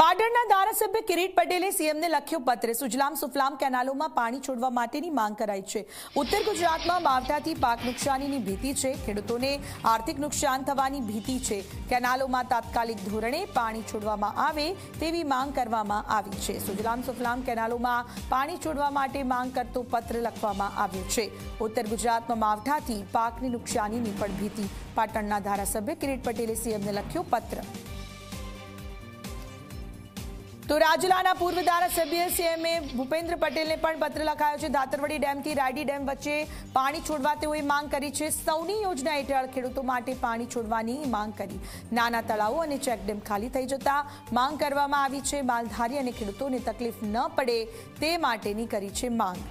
પાટણના ધારાસભ્ય કિરીટ પટેલે સીએમને લખ્યો પત્ર. સુજલામ સુફલામ કેનાલોમાં પાણી છોડવા માટેની માંગ કરાઈ છે. ઉત્તર ગુજરાતમાં માવઠાથી પાક નુકસાનીની ભીતિ છે. ખેડૂતોને આર્થિક નુકસાન થવાની ભીતિ છે. કેનાલોમાં તાત્કાલિક ધોરણે પાણી છોડવામાં આવે તેવી માંગ કરવામાં આવી છે. સુજલામ સુફલામ કેનાલોમાં પાણી છોડવા માટે માંગ કરતો પત્ર લખવામાં આવ્યો છે. ઉત્તર ગુજરાતમાં માવઠાથી પાકની નુકસાનીની પણ ભીતિ. પાટણના ધારાસભ્ય કિરીટ પટેલે સીએમને લખ્યો પત્ર. તો રાજુલાના પૂર્વ ધારાસભ્ય સીએમએ ભૂપેન્દ્ર પટેલને પણ પત્ર લખાયો છે. દાતરવડી ડેમથી રાયડી ડેમ વચ્ચે પાણી છોડવા તેઓએ માંગ કરી છે. સૌની યોજના હેઠળ ખેડૂતો માટે પાણી છોડવાની માંગ કરી. નાના તળાવો અને ચેકડેમ ખાલી થઈ જતા માંગ કરવામાં આવી છે. માલધારી અને ખેડૂતોને તકલીફ ન પડે તે માટેની કરી છે માંગ.